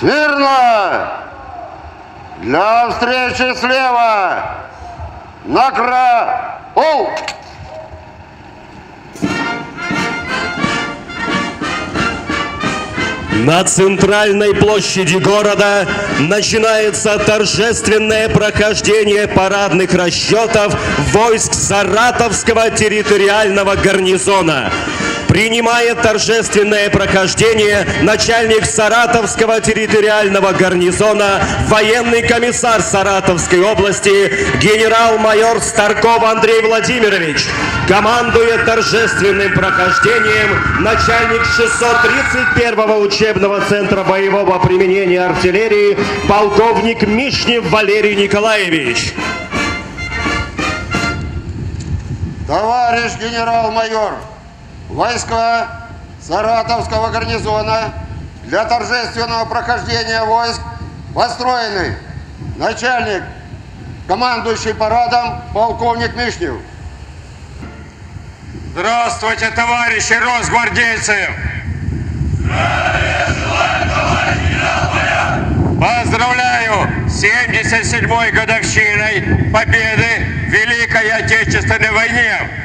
Смирно! Для встречи слева! Накра! Оу! На центральной площади города начинается торжественное прохождение парадных расчетов войск Саратовского территориального гарнизона. Принимает торжественное прохождение начальник Саратовского территориального гарнизона, военный комиссар Саратовской области, генерал-майор Старков Андрей Владимирович. Командует торжественным прохождением начальник 631-го учебного центра боевого применения артиллерии, полковник Мишнев Валерий Николаевич. Товарищ генерал-майор, войска Саратовского гарнизона для торжественного прохождения войск построены начальник, командующий парадом, полковник Мишнев. Здравствуйте, товарищи росгвардейцы! Поздравляю с 77-й годовщиной победы в Великой Отечественной войне!